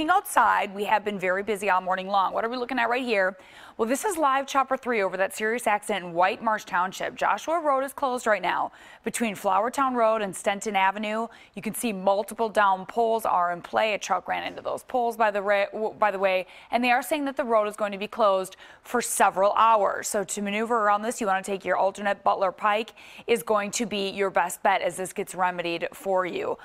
Outside, we have been very busy all morning long. What are we looking at right here? Well, this is live chopper three over that serious accident in Whitemarsh Township. Joshua Road is closed right now between Flourtown Road and Stenton Avenue. You can see multiple down poles are in play. A truck ran into those poles by the by the way, and they are saying that the road is going to be closed for several hours. So to maneuver around this, you want to take your alternate Butler Pike is going to be your best bet as this gets remedied for you.